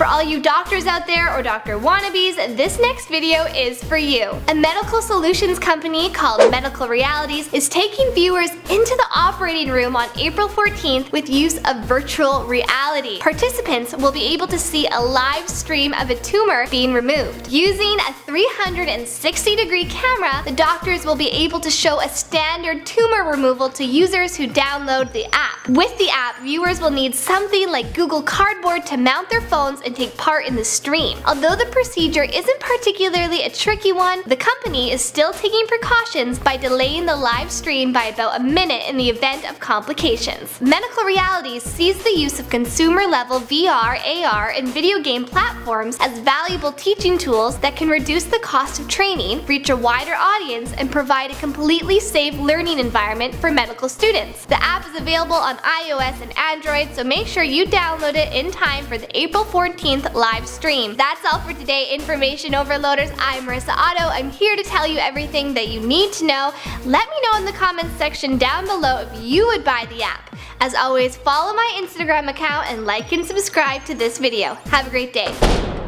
For all you doctors out there or doctor wannabes, this next video is for you. A medical solutions company called Medical Realities is taking viewers into the operating room on April 14th with use of virtual reality. Participants will be able to see a live stream of a tumor being removed. Using a 360 degree camera, the doctors will be able to show a standard tumor removal to users who download the app. With the app, viewers will need something like Google Cardboard to mount their phones and take part in the stream. Although the procedure isn't particularly a tricky one, the company is still taking precautions by delaying the live stream by about a minute in the event of complications. Medical Realities sees the use of consumer level VR, AR, and video game platforms as valuable teaching tools that can reduce the cost of training, reach a wider audience, and provide a completely safe learning environment for medical students. The app is available on iOS and Android, so make sure you download it in time for the April 14th 14th live stream. That's all for today, Inform Overloaders. I'm Marissa Otto. I'm here to tell you everything that you need to know. Let me know in the comments section down below if you would buy the app. As always, follow my Instagram account and like and subscribe to this video. Have a great day.